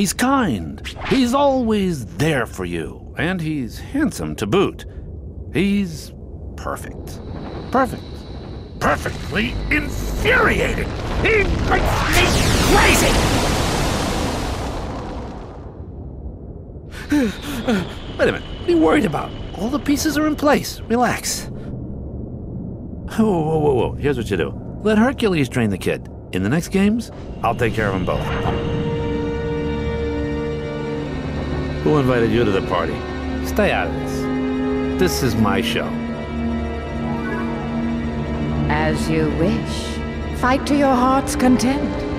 He's kind. He's always there for you. And he's handsome to boot. He's perfect. Perfect. Perfectly infuriating. He makes me crazy! Wait a minute. What are you worried about? All the pieces are in place. Relax. Whoa, whoa, whoa, whoa. Here's what you do let Hercules train the kid. In the next games, I'll take care of them both. Who invited you to the party? Stay out of this. This is my show. As you wish. Fight to your heart's content.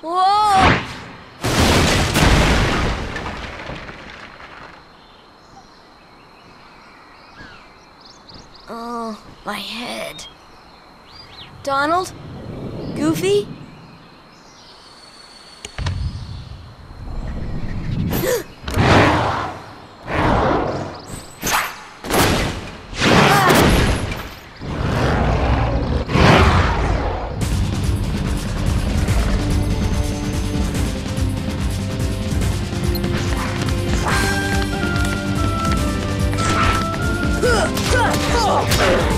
Whoa! Oh, my head. Donald? Goofy? Oh!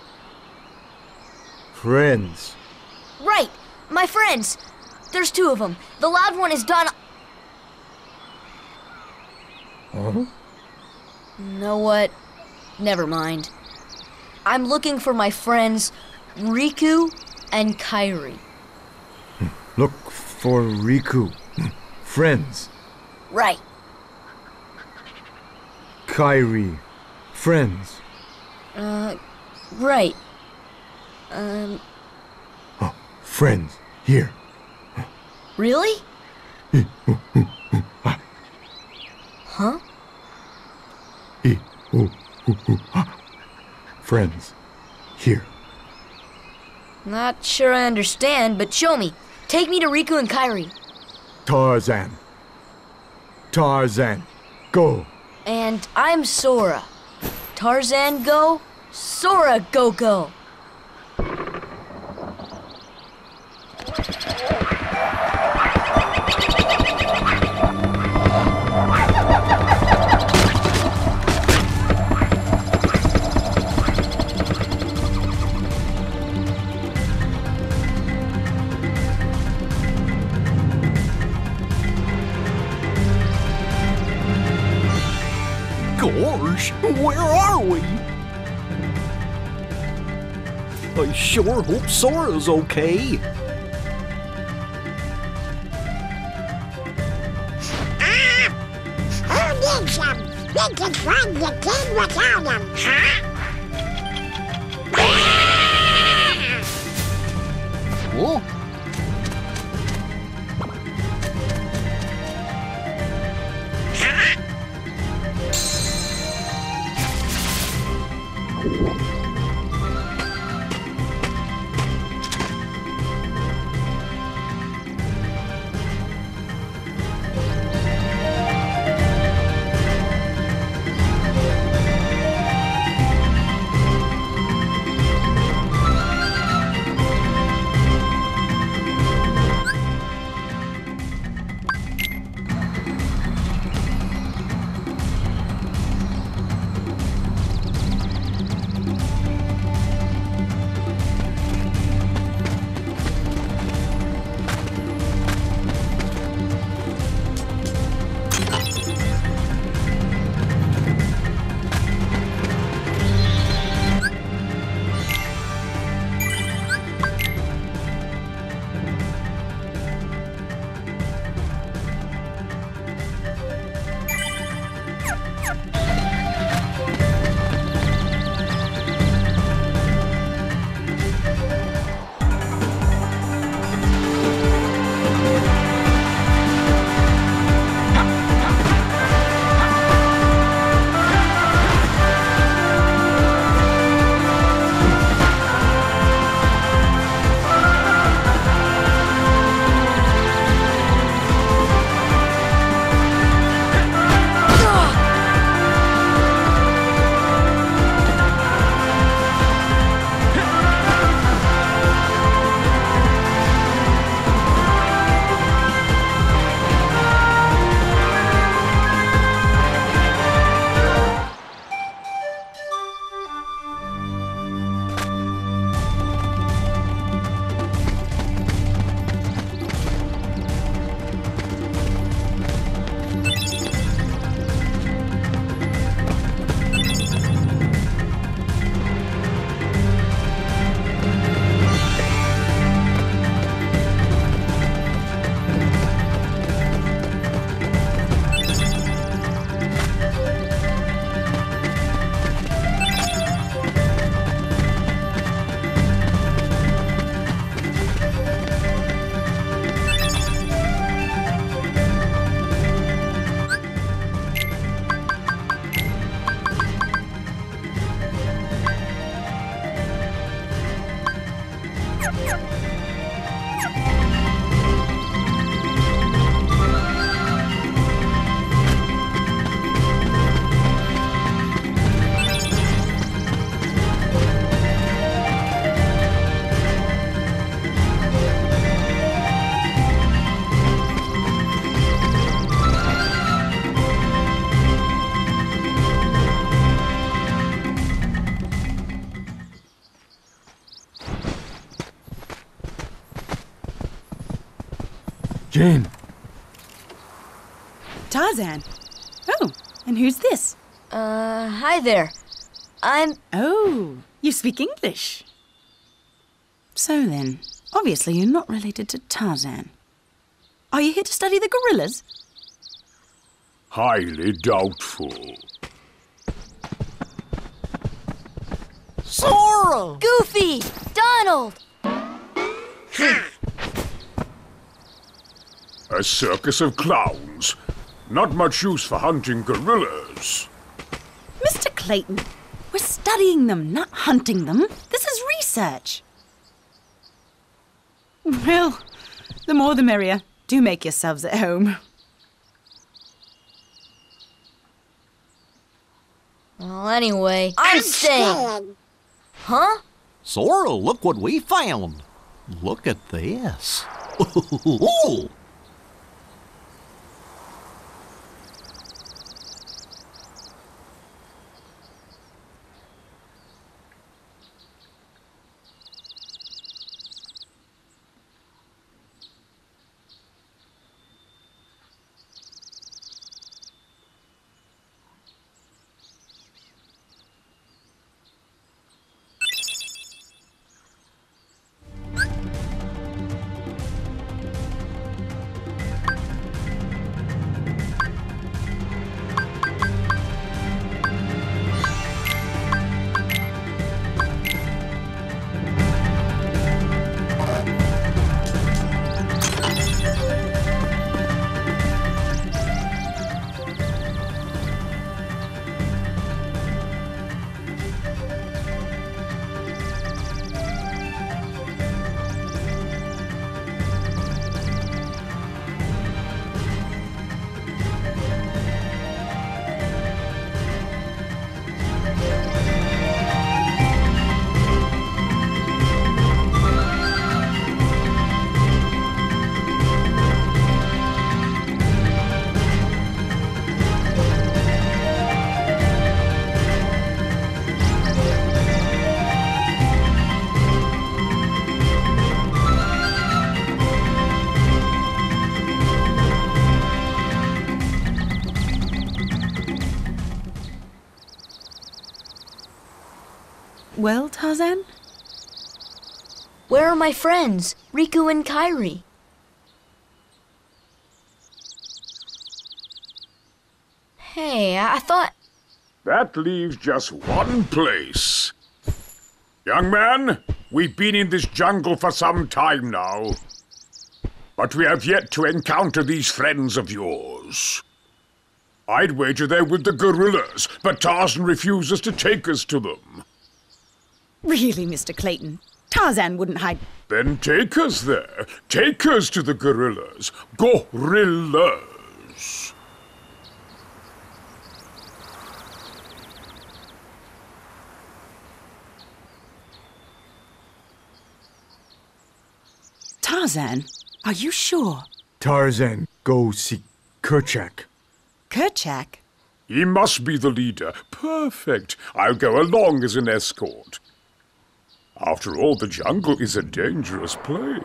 Friends. Right, my friends. There's two of them. The loud one is Don. Huh? Know what? Never mind. I'm looking for my friends Riku and Kairi. Look for Riku. Friends. Right. Kairi. Friends. Uh, right. Um, Friends. Here. really? Huh? Ah. Friends. Here. Not sure I understand, but show me. Take me to Riku and Kairi. Tarzan. Tarzan. Go. And I'm Sora. Tarzan go, Sora go go. I sure hope Sora's okay. Ah! Who needs them? We can run the game without them, huh? Oh, Jane, Tarzan. Oh, and who's this? Uh, hi there. I'm. Oh, you speak English. So then, obviously you're not related to Tarzan. Are you here to study the gorillas? Highly doubtful. Sora! Goofy! Donald! A circus of clowns. Not much use for hunting gorillas. Mr. Clayton, we're studying them, not hunting them. This is research. Well, the more the merrier. Do make yourselves at home. Well, anyway, I'm staying. staying. Huh? Sora, look what we found. Look at this. Well, Where are my friends, Riku and Kairi? Hey, I I thought. That leaves just one place. Young man, we've been in this jungle for some time now. But we have yet to encounter these friends of yours. I'd wager they're with the gorillas, but Tarzan refuses to take us to them. Really, Mr. Clayton? Tarzan wouldn't hide. Then take us there. Take us to the gorillas. Gorillas. Tarzan? Are you sure? Tarzan, go seek Kerchak. Kerchak? He must be the leader. Perfect. I'll go along as an escort. After all, the jungle is a dangerous place.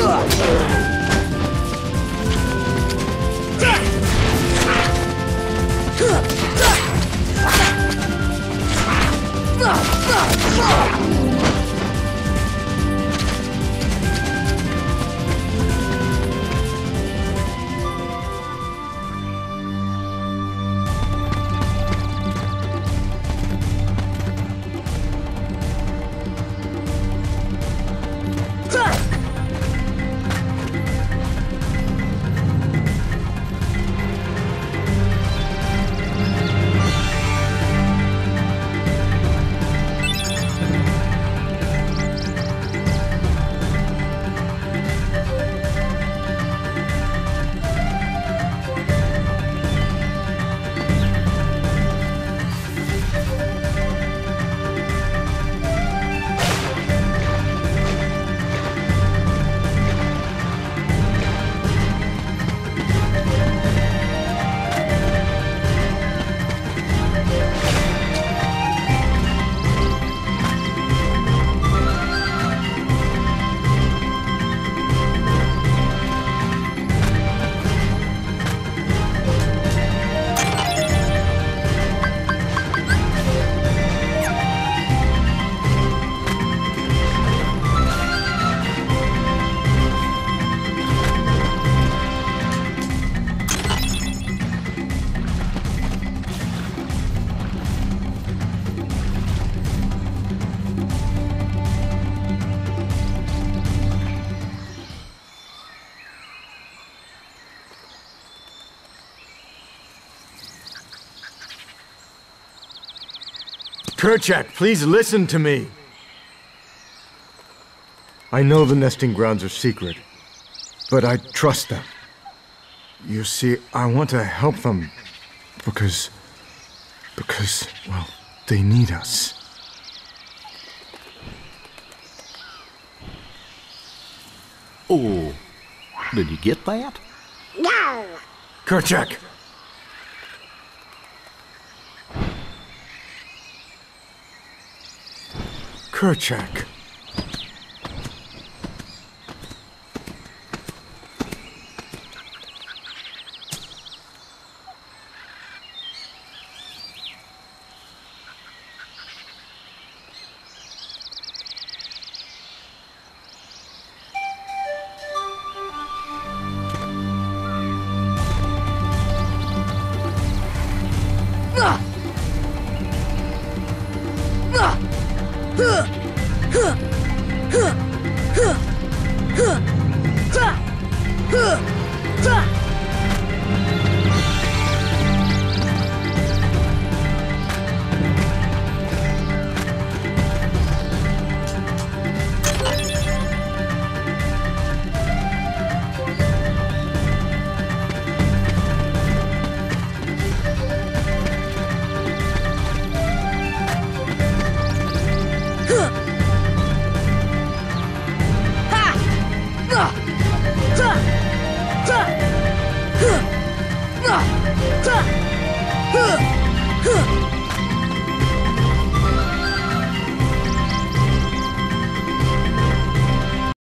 Ugh! Stop! Kerchak, please listen to me. I know the nesting grounds are secret, but I trust them. You see, I want to help them because. because, well, they need us. Oh, did you get that? No. Kerchak! Kerchak.